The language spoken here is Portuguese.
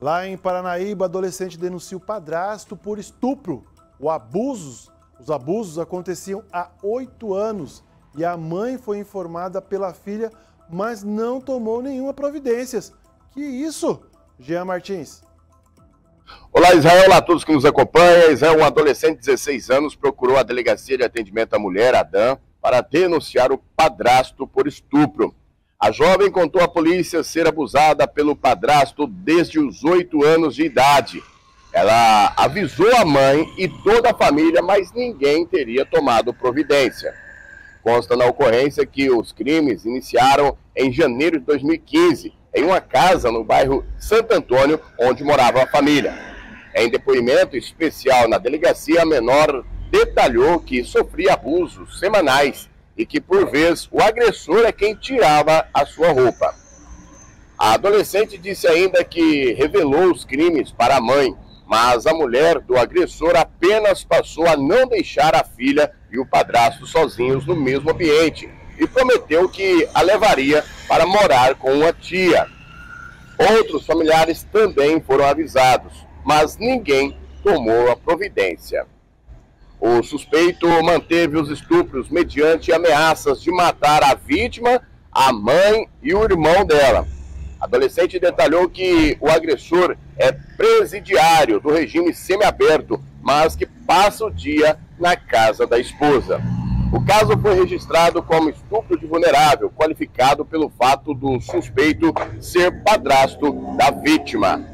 Lá em Paranaíba, adolescente denuncia o padrasto por estupro. O abusos, os abusos aconteciam há oito anos e a mãe foi informada pela filha, mas não tomou nenhuma providências. Que isso, Jean Martins? Olá, Israel, olá a todos que nos acompanham. Israel, um adolescente de 16 anos, procurou a Delegacia de Atendimento à Mulher, ADAM, para denunciar o padrasto por estupro. A jovem contou à polícia ser abusada pelo padrasto desde os 8 anos de idade. Ela avisou a mãe e toda a família, mas ninguém teria tomado providência. Consta na ocorrência que os crimes iniciaram em janeiro de 2015, em uma casa no bairro Santo Antônio, onde morava a família. Em depoimento especial na delegacia, a menor detalhou que sofria abusos semanais e que, por vezes, o agressor é quem tirava a sua roupa. A adolescente disse ainda que revelou os crimes para a mãe, mas a mulher do agressor apenas passou a não deixar a filha e o padrasto sozinhos no mesmo ambiente e prometeu que a levaria para morar com uma tia. Outros familiares também foram avisados, mas ninguém tomou a providência. O suspeito manteve os estupros mediante ameaças de matar a vítima, a mãe e o irmão dela. A adolescente detalhou que o agressor é presidiário do regime semiaberto, mas que passa o dia na casa da esposa. O caso foi registrado como estupro de vulnerável, qualificado pelo fato do suspeito ser padrasto da vítima.